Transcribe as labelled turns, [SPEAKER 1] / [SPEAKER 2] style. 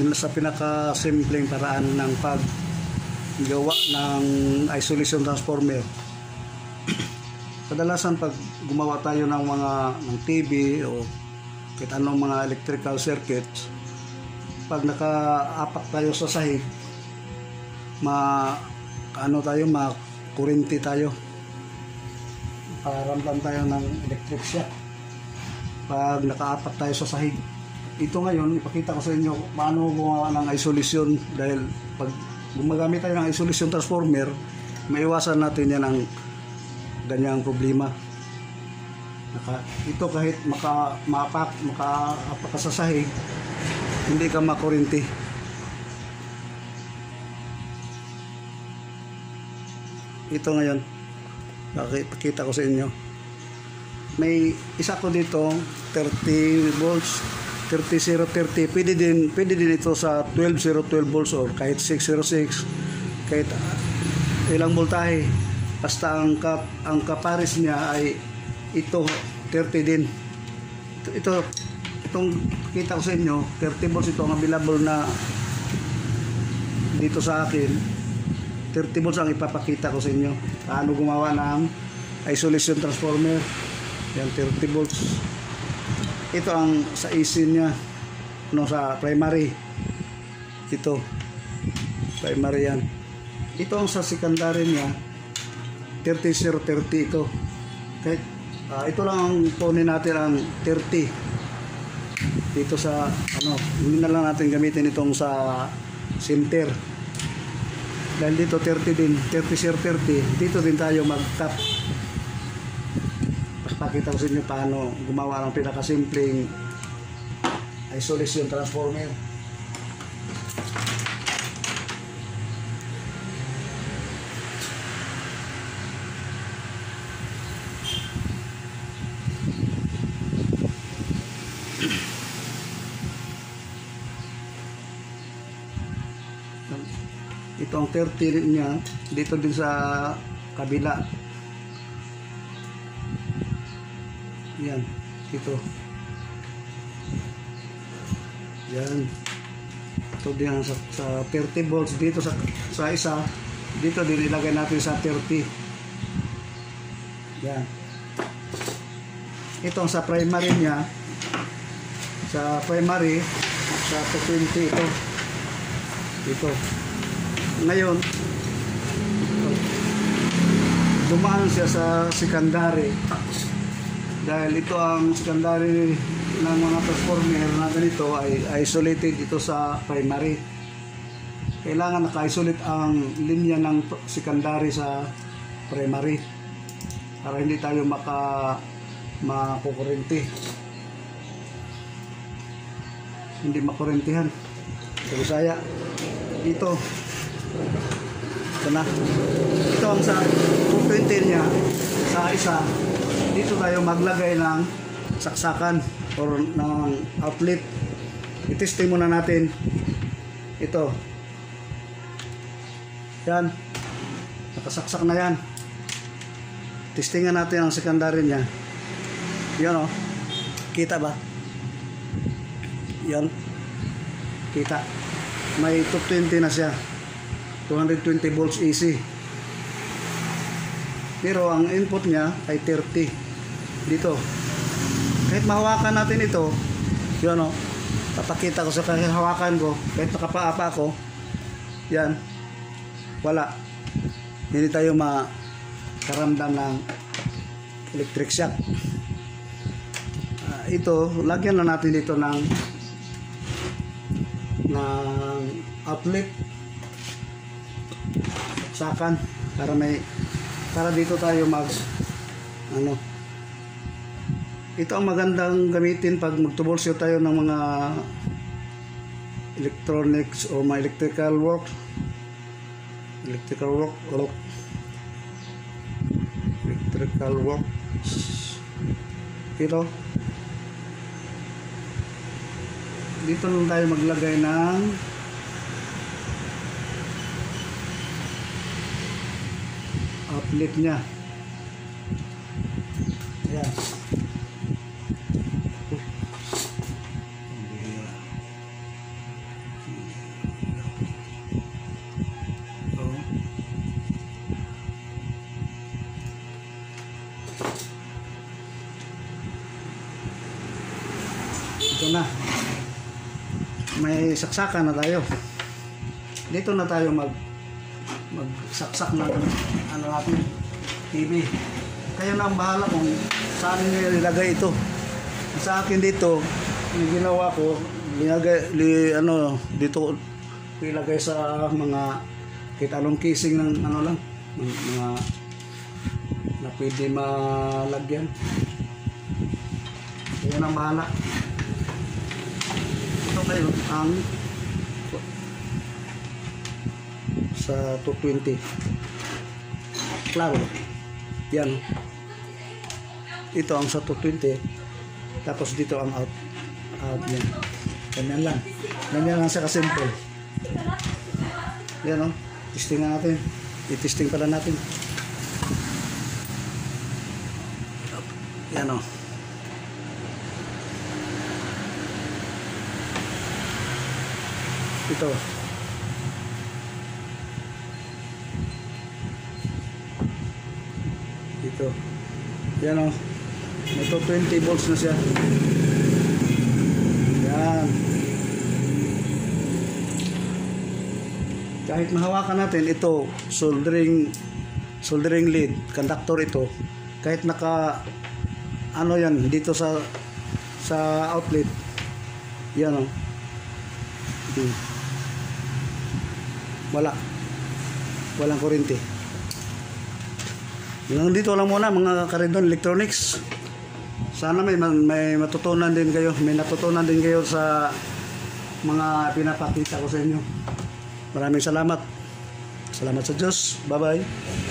[SPEAKER 1] Yun sa pinaka-simpleng paraan ng paggawa ng isolation transformer. Kadalasan pag gumawa tayo ng mga ng TV o kahit anong mga electrical circuits, pag nakaapak tayo sa sahig, ma ano tayo, ma kurinti tayo. Paramdam tayo ng electric shock pag nakaapak tayo sa sahig. Ito ngayon, ipakita ko sa inyo paano gumawa ng isolation dahil pag gumagamit tayo ng isolation transformer, maiwasan natin yan ang ganyang problema. Naka, ito kahit maka, maapak, makaapak ka sa sahig, hindi ka makurinti. Ito ngayon, pakita ko sa inyo. May isa ko dito, 30 volts, 30030. Pwede din, pwede din ito sa 12012 volts or kahit 606, kahit ah, ilang voltahe. Basta ang kap, ang kapares niya ay ito 30 din. Ito, ito itong kita ko sa inyo, 30 volts ito ang available na dito sa akin. 30 volts ang ipapakita ko sa inyo. Paano gumawa ng isolation transformer. Yan 30 volts. Ito ang sa AC niya no sa primary. Ito. Primary yan. Ito ang sa secondary niya 30030 ito. Kahit ah, ito lang ang kunin natin ang 30 dito sa ano, hindi na lang natin gamitin itong sa center. Dahil dito 30 din, 30 share 30, dito din tayo mag-tap. Pakita ko sa inyo paano gumawa ng pinakasimpleng isolation transformer. Ito ang 30 niya dito din sa kabila. Yan, dito. Yan. Ito din sa, sa 30 volts dito sa sa isa. Dito din ilagay natin sa 30. Yan. Ito sa primary niya. Sa primary sa 220 ito. Dito ngayon dumaan siya sa secondary dahil ito ang secondary ng mga transformer na ganito ay isolated ito sa primary. Kailangan naka-isolate ang linya ng secondary sa primary para hindi tayo maka makukurente. Hindi makurentihan sa Bisaya dito ito na. Ito ang sa 220 niya sa isa. Dito tayo maglagay ng saksakan or ng outlet. I-testing muna natin. Ito. Yan. Nakasaksak na yan. Testingan natin ang secondary niya. Yan o. Oh. Kita ba? Yan. Kita. May 220 na siya. 220 volts AC. Pero ang input niya ay 30. Dito. Kahit mahawakan natin ito, yun o, papakita ko sa hawakan ko, kahit nakapaapa ko, yan, wala. Hindi tayo makaramdam ng electric shock. Uh, ito, lagyan na natin dito ng ng outlet sakan para may para dito tayo mag ano. Ito ang magandang gamitin pag magtubolsyo tayo ng mga electronics o mga electrical work. Electrical work work electrical work. Pero dito lang tayo maglagay ng outlet niya. Ayan. Ito na. May saksakan na tayo. Dito na tayo mag magsaksak ng ano natin, TV. Kayo na ang bahala kung saan nyo ilagay ito. Sa akin dito, yung ginawa ko, linagay, li, ano, dito ilagay sa mga kahit anong casing ng ano lang, ng mga na pwede malagyan. Kayo na ang bahala. Ito kayo, ang sa 220. Klaro. Yan. Ito ang sa 220. Tapos dito ang out. Out yan. Ganyan lang. Ganyan lang siya kasimple. Yan o. Testing na natin. I-testing pala natin. Yan o. Ito. Dito. Yan o. May 220 volts na siya. Yan. Kahit mahawakan natin ito, soldering soldering lead, conductor ito, kahit naka ano yan dito sa sa outlet. Yan o. Hmm. Wala. Walang kuryente. Hanggang dito lang muna mga karidon electronics. Sana may may matutunan din kayo, may natutunan din kayo sa mga pinapakita ko sa inyo. Maraming salamat. Salamat sa Diyos. Bye-bye.